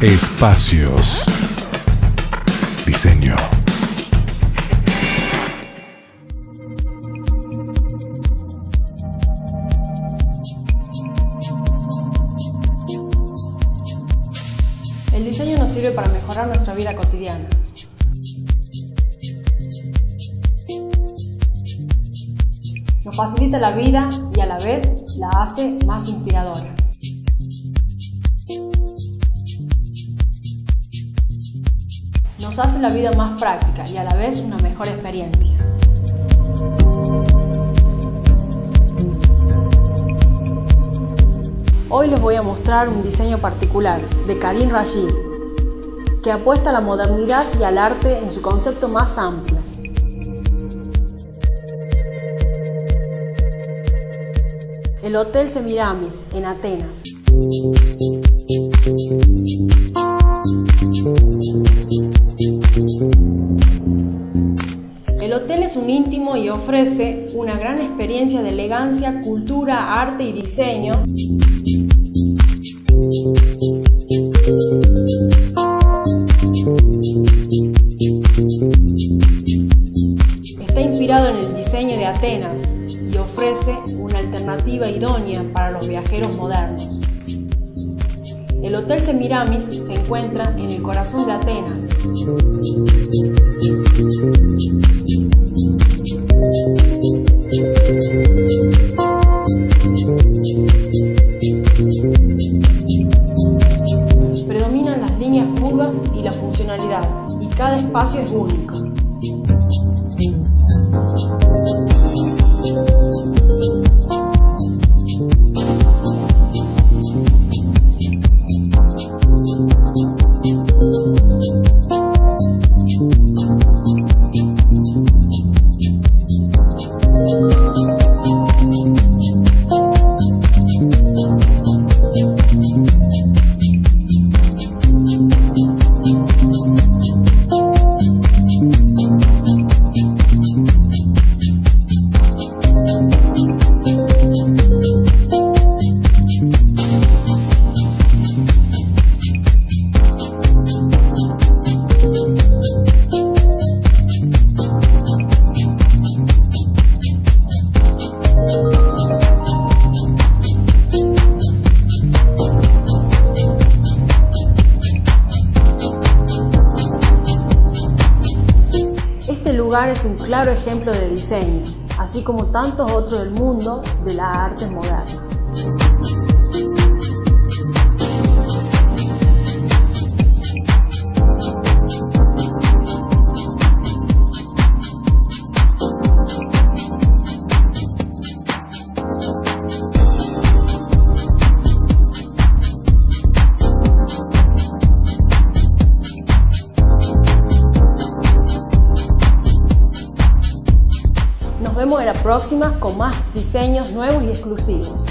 Espacios. Diseño. El diseño nos sirve para mejorar nuestra vida cotidiana. Nos facilita la vida y a la vez la hace más inspiradora. Nos hace la vida más práctica y a la vez una mejor experiencia. Hoy les voy a mostrar un diseño particular de Karim Rashid, que apuesta a la modernidad y al arte en su concepto más amplio. El Hotel Semiramis, en Atenas. El hotel es un íntimo y ofrece una gran experiencia de elegancia, cultura, arte y diseño. Atenas y ofrece una alternativa idónea para los viajeros modernos. El Hotel Semiramis se encuentra en el corazón de Atenas. Predominan las líneas curvas y la funcionalidad, y cada espacio es único. Lugar es un claro ejemplo de diseño, así como tantos otros del mundo de las artes modernas. Nos vemos en la próxima con más diseños nuevos y exclusivos.